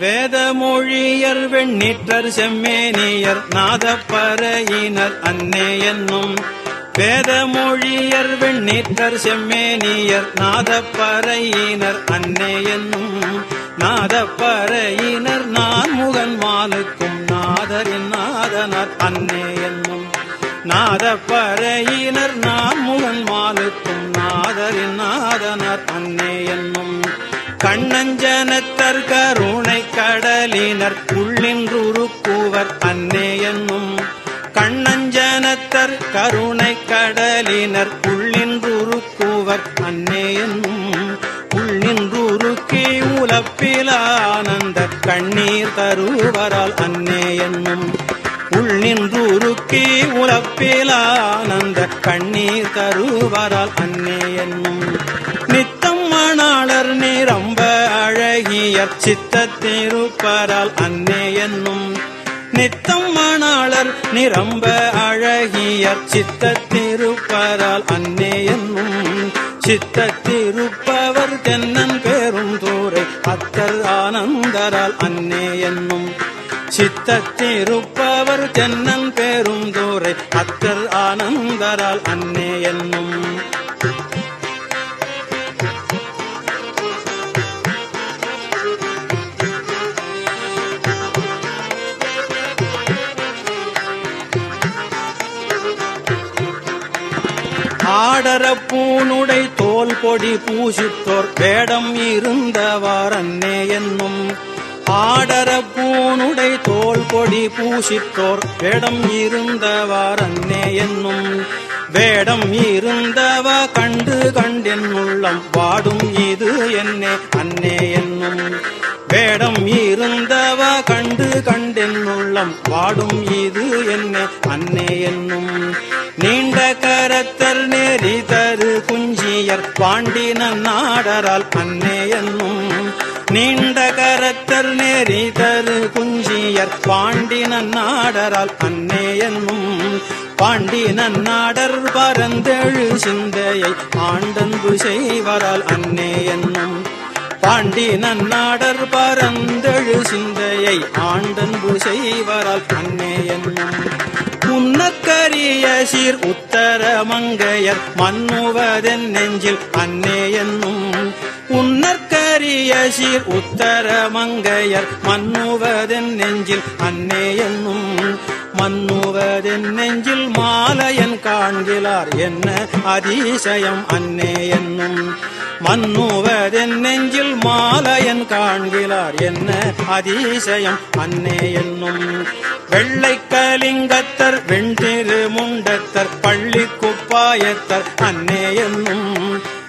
வேதமொழியர் வெண்ணிற்றர் செம்மேனியர் நாதப்பறையினர் அன்னே என்னும். வேதமொழியர் வெண்ணீற்றர் செம்மேனியர் நாதப்பறையினர் அன்னே என்னும். நாதப்பறையினர் நான் முகன் மாலுக்கும் நாதரின் நாதனர் அன்னே என்னும். நாதப்பறையினர் நான் முகன் மாலுக்கும் நாதரின் நாதனர் அன்னே என்னும் கண்ணஞ்சனத்தர் கருணை கடலினர் உள்ளின்றுருக்குவர் அன்னே என்னும். கண்ணஞ்சனத்தர் கருணை கடலினர் உள்ளின்றுருக்குவர் அன்னே என்னும். உள்ளின்றுருக்கி உலப்பிலானந்த கண்ணீர் தருவரால் அன்னே என்னும். உள்நின்றுருக்கி உலப்பிலானந்த கண்ணீர் தருவரால் அன்னே என்னும். நித்த மலர் நிரம்ப அழகிய சித்த திருப்பரால் அன்னே என்னும் நித்தம் மணாளர் நிரம்ப அழகிய சித்த திருப்பரால் அன்னே என்னும் சித்த திருப்பவர் தென்னன் பெரும் தூரை அத்தர் ஆனந்தரால் அன்னே என்னும் சித்தத்திருப்பவர் தென்னன் பெரும் தூரை அத்தர் ஆனந்தரால் அன்னே என்னும் ஆடர பூனுடை தோல் பொடி பூசித்தோர் வேடம் இருந்தவார் அன்னே என்னும். ஆடர பூனுடை தோல் பொடி பூசித்தோர் வேடம் இருந்தவார் அன்னே என்னும். வேடம் இருந்தவ கண்டு கண்டென் உள்ளம் பாடும் இது என்னே அன்னே என்னும். வேடம் இருந்தவ கண்டென் உள்ளம் வாடும் இது என்ன? அன்னே என்னும் நீண்ட கரத்தர் நெறி தரு குஞ்சியர் பாண்டின நாடரால் அன்னே என்னும் நீண்ட கரத்தர் நெறி தரு குஞ்சியர் பாண்டின நாடரால் அன்னே என்னும் பாண்டின நாடர் பரந்தெழு சிந்தையை ஆண்டன்பு செய்வரால் அன்னே என்னும் ஆண்டி நன்னாடர் பரந்தெழு சிந்தையை ஆண்டன்பு செய்வரால் அன்னே என்னும் உன்னக்கரிய சீர் உத்தர மங்கையர் மன்னுவதென் நெஞ்சில் அன்னே என்னும். உன்னற்கரிய சீர் உத்தர மங்கையர் மன்னுவதென் நெஞ்சில் அன்னே என்னும். மன்னுவதென் நெஞ்சில் மாலையன் காண்கிறார் என்ன அதிசயம் அன்னே என்னும். மன்னுவதென் நெஞ்சில் மாலையன் காண்கிறார் என்ன அதிசயம்? அன்னே என்னும் வெள்ளை கலிங்கத்தர் வெண்திரு முண்டத்தர் பள்ளி குப்பாயத்தர் அன்னே என்னும்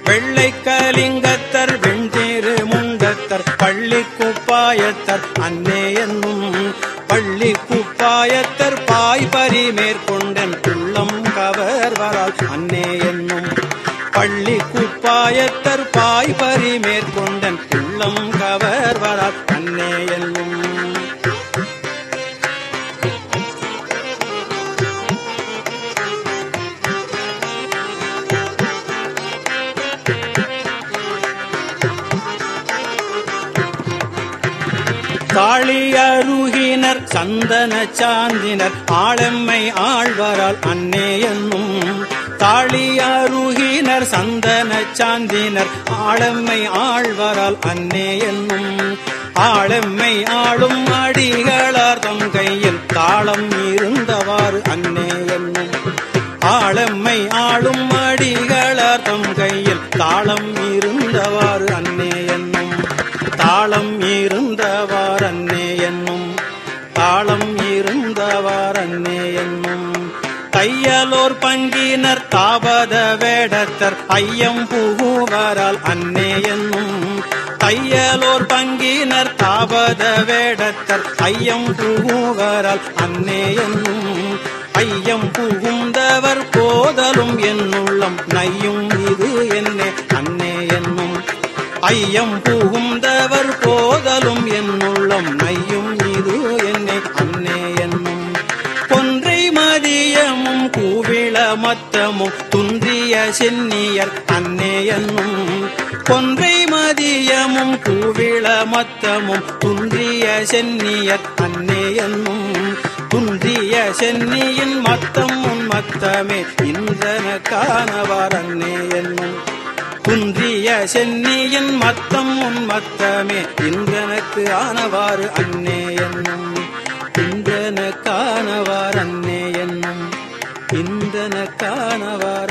வெள்ளை கலிங்கத்தர் வெண்திரு முண்டத்தர் பள்ளி குப்பாயத்தர் அன்னே என்னும் பள்ளி குப்பாயத்தர் பாய்பரி மேற்கொண்டன் உள்ளம் கவர்வரால் அன்னே என்னும் பாயத்தர் குப்பாயத்தர் பாய்பரி மேற்கொண்டன் உள்ளம் கவர்வரால் அன்னே என்னும். தாளியருகினர் சந்தன சாந்தினர் ஆளம்மை ஆழ்வரால் அன்னே என்னும். தாளியருகினர் சந்தன சாந்தினர். ஆளெம்மை ஆழ்வரால் அன்னே என்னும் ஆளெம்மை ஆளும் அடிகளார் தம் கையில் தாளம் இருந்தவாறு அன்னே என்னும் ஆளெம்மை ஆளும் அடிகளார் தம் கையில் தாளம் தையலோர் பங்கினர் தாபத வேடத்தர் ஐயம் புகுவரால் அன்னே என்னும். தையலோர் பங்கினர் தாபத வேடத்தர் ஐயம் புகுவரால் அன்னே என்னும். ஐயம் புகுந்தவர் போதலும் என்னுள்ளம் நையும் இது என்னே அன்னே என்னும். ஐயம் புகுந்தவர் போதலும் என் கூவிள மத்தமும் துன்றிய சென்னியர் அன்னே கொன்றை மதியமும் பூவிள மத்தமும் துன்றிய சென்னியர் அன்னே என்னும். துன்றிய சென்னியின் மத்தம் உன் மத்தமே இன்றன காணவார் அன்னே என்னும். குன்றிய சென்னியின் மத்தம் உன் மத்தமே இன்றனக்கு ஆனவாறு அன்னே என்னும். இன்றன காணவார் காணவார.